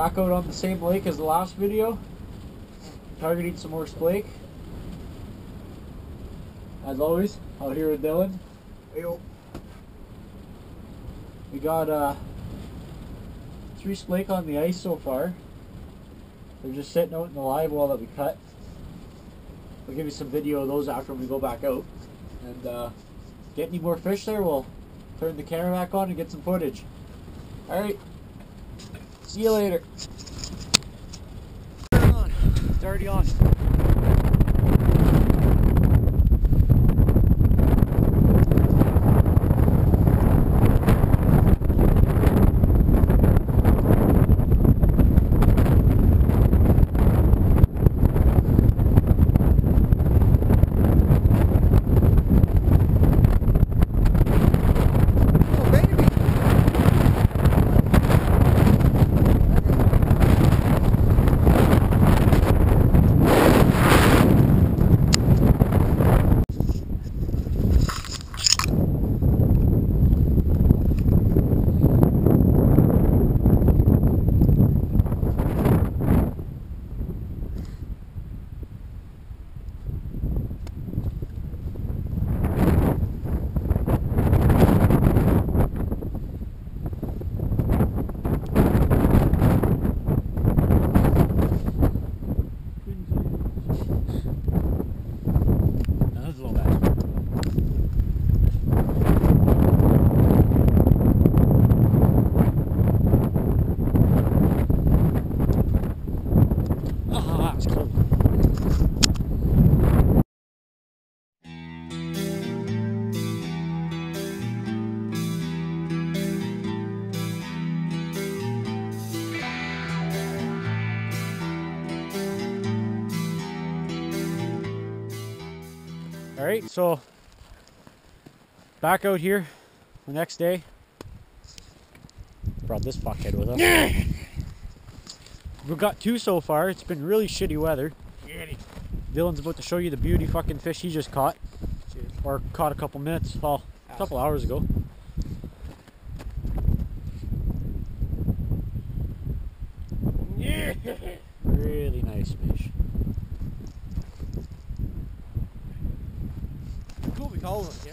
Back out on the same lake as the last video. Targeting some more splake. As always, out here with Dylan. Ayo. We got uh, three splake on the ice so far. They're just sitting out in the live well that we cut. We'll give you some video of those after we go back out. And uh, get any more fish there, we'll turn the camera back on and get some footage. Alright. See you later. It's already on. All right, so back out here the next day. Brought this fuckhead with us. We've got two so far. It's been really shitty weather. Dylan's about to show you the beauty fucking fish he just caught. Or caught a couple minutes, well, a couple hours ago. Really nice fish. Cool, we